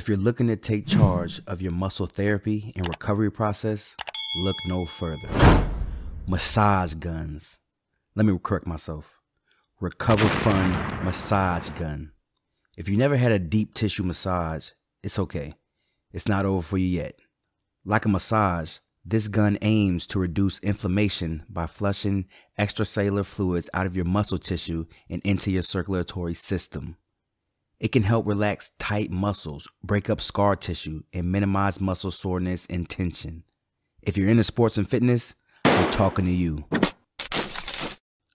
If you're looking to take charge of your muscle therapy and recovery process, look no further. Massage guns. Let me correct myself. Recover Fun Massage Gun. If you never had a deep tissue massage, it's okay. It's not over for you yet. Like a massage, this gun aims to reduce inflammation by flushing extracellular fluids out of your muscle tissue and into your circulatory system. It can help relax tight muscles, break up scar tissue, and minimize muscle soreness and tension. If you're into sports and fitness, I'm talking to you.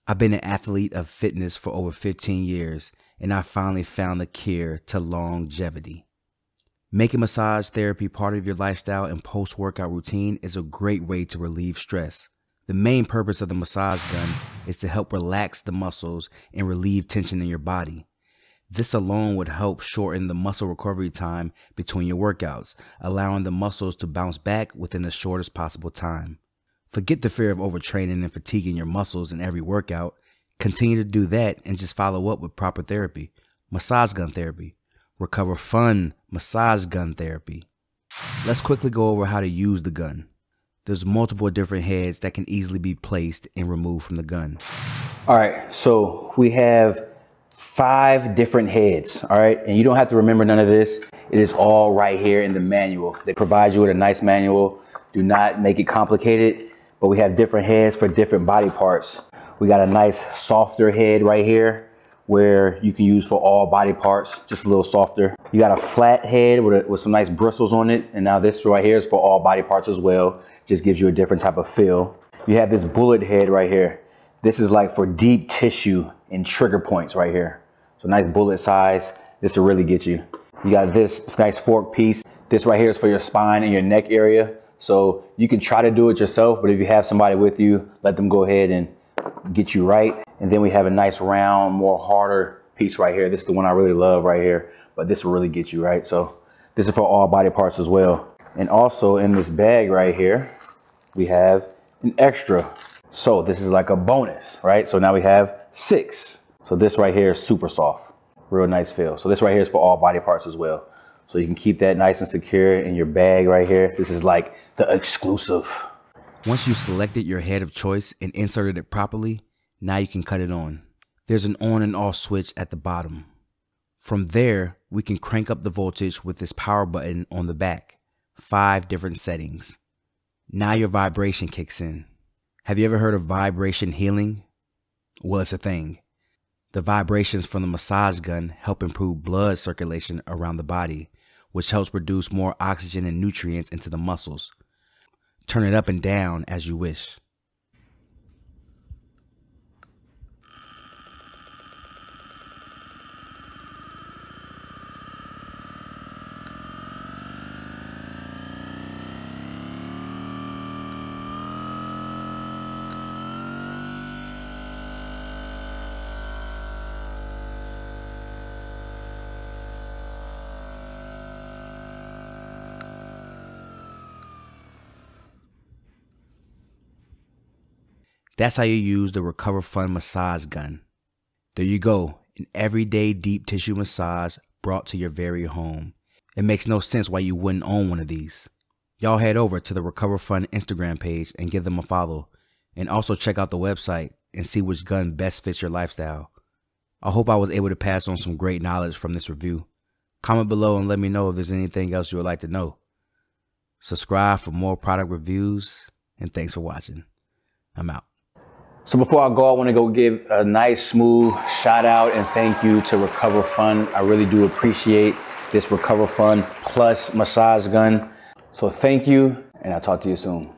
I've been an athlete of fitness for over 15 years, and I finally found the cure to longevity. Making massage therapy part of your lifestyle and post workout routine is a great way to relieve stress. The main purpose of the massage gun is to help relax the muscles and relieve tension in your body. This alone would help shorten the muscle recovery time between your workouts, allowing the muscles to bounce back within the shortest possible time. Forget the fear of overtraining and fatiguing your muscles in every workout. Continue to do that and just follow up with proper therapy. Massage gun therapy. Recover fun massage gun therapy. Let's quickly go over how to use the gun. There's multiple different heads that can easily be placed and removed from the gun. All right, so we have five different heads, all right? And you don't have to remember none of this. It is all right here in the manual. They provide you with a nice manual. Do not make it complicated, but we have different heads for different body parts. We got a nice softer head right here where you can use for all body parts, just a little softer. You got a flat head with, a, with some nice bristles on it. And now this right here is for all body parts as well. Just gives you a different type of feel. You have this bullet head right here. This is like for deep tissue and trigger points right here. So nice bullet size. This will really get you. You got this nice fork piece. This right here is for your spine and your neck area. So you can try to do it yourself, but if you have somebody with you, let them go ahead and get you right. And then we have a nice round, more harder piece right here. This is the one I really love right here, but this will really get you right. So this is for all body parts as well. And also in this bag right here, we have an extra so this is like a bonus, right? So now we have six. So this right here is super soft, real nice feel. So this right here is for all body parts as well. So you can keep that nice and secure in your bag right here. This is like the exclusive. Once you selected your head of choice and inserted it properly, now you can cut it on. There's an on and off switch at the bottom. From there, we can crank up the voltage with this power button on the back. Five different settings. Now your vibration kicks in. Have you ever heard of vibration healing? Well, it's a thing. The vibrations from the massage gun help improve blood circulation around the body, which helps produce more oxygen and nutrients into the muscles. Turn it up and down as you wish. That's how you use the Recover Fun massage gun. There you go, an everyday deep tissue massage brought to your very home. It makes no sense why you wouldn't own one of these. Y'all head over to the Recover Fun Instagram page and give them a follow. And also check out the website and see which gun best fits your lifestyle. I hope I was able to pass on some great knowledge from this review. Comment below and let me know if there's anything else you would like to know. Subscribe for more product reviews, and thanks for watching. I'm out. So before I go, I want to go give a nice, smooth shout out and thank you to Recover Fun. I really do appreciate this Recover Fun Plus massage gun. So thank you, and I'll talk to you soon.